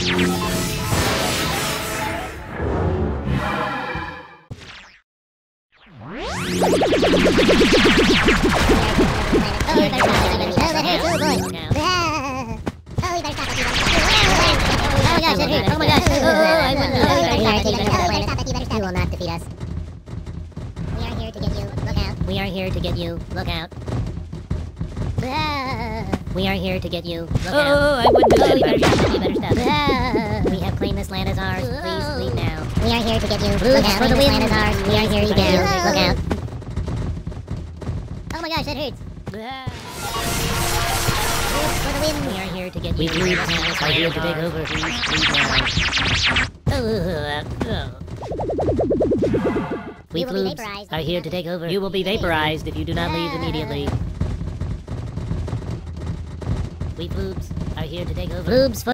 You will not defeat us. We are here to get you. Look out. We are here to get you. Look out. We are here to get you. Look Oh, out. Oh, I wouldn't do Oh, that. you better stop. You better stop. we have claimed this land as ours. Please leave now. We are here to get you. Look Look out. out. For the Claim land this is ours. We are here to get you. Look Look out. out. Oh my gosh, that hurts. For the win. We are here to get you. flew Look out. are here to take over. We You will be flubes are here to take over. You will be vaporized if you do not leave immediately. We flubes are here to take over. Boobs